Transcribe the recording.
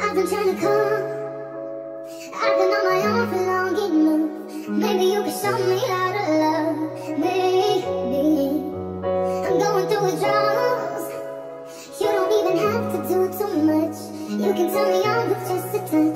I've been trying to come. I've been on my own for long, keep Maybe you can show me how to love Maybe I'm going through withdrawals. You don't even have to do too much. You can tell me all with just a touch.